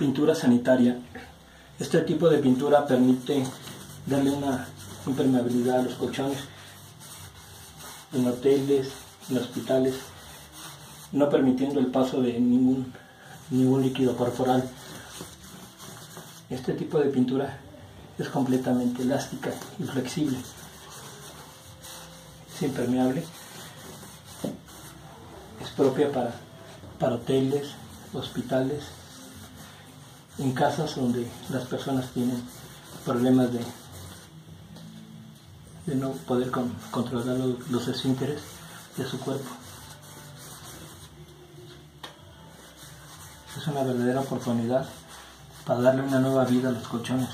pintura sanitaria. Este tipo de pintura permite darle una impermeabilidad a los colchones en hoteles, en hospitales, no permitiendo el paso de ningún, ningún líquido corporal. Este tipo de pintura es completamente elástica y flexible. Es impermeable. Es propia para, para hoteles, hospitales, en casos donde las personas tienen problemas de, de no poder controlar los, los esfínteres de su cuerpo. Es una verdadera oportunidad para darle una nueva vida a los colchones.